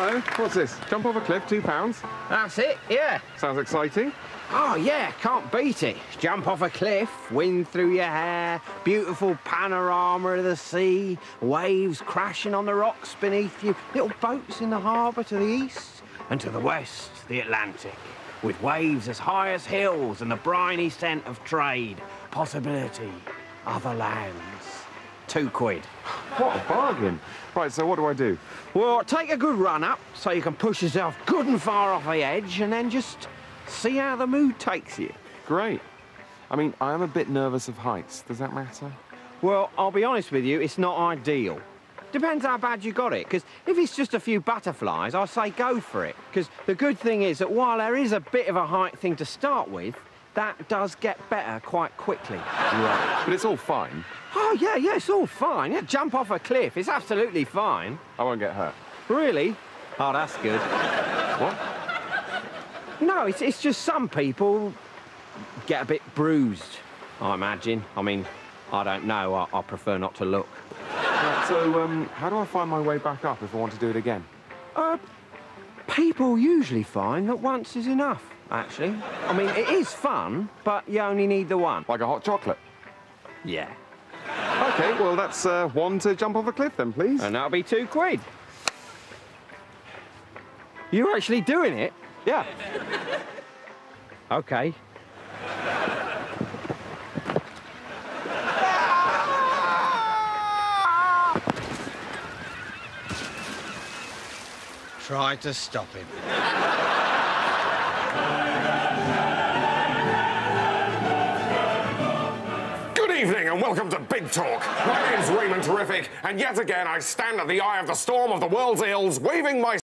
Hello, what's this? Jump off a cliff, two pounds? That's it, yeah. Sounds exciting. Oh, yeah, can't beat it. Jump off a cliff, wind through your hair, beautiful panorama of the sea, waves crashing on the rocks beneath you, little boats in the harbour to the east, and to the west, the Atlantic, with waves as high as hills and the briny scent of trade, possibility, other lands. Two quid. What a bargain. Right, so what do I do? Well, take a good run up so you can push yourself good and far off the edge and then just see how the mood takes you. Great. I mean, I am a bit nervous of heights. Does that matter? Well, I'll be honest with you, it's not ideal. Depends how bad you got it, because if it's just a few butterflies, I say go for it. Because the good thing is that while there is a bit of a height thing to start with, that does get better quite quickly. Right. But it's all fine. Oh, yeah, yeah, it's all fine. Yeah, jump off a cliff, it's absolutely fine. I won't get hurt. Really? Oh, that's good. What? No, it's, it's just some people get a bit bruised, I imagine. I mean, I don't know. I, I prefer not to look. Right, so, um, how do I find my way back up if I want to do it again? Uh, people usually find that once is enough, actually. I mean, it is fun, but you only need the one. Like a hot chocolate? Yeah. OK, well, that's uh, one to jump off a cliff then, please. And that'll be two quid. You're actually doing it? Yeah. OK. Try to stop him. Good evening and welcome to Big Talk. My name's Raymond Terrific, and yet again I stand at the eye of the storm of the world's ills, waving my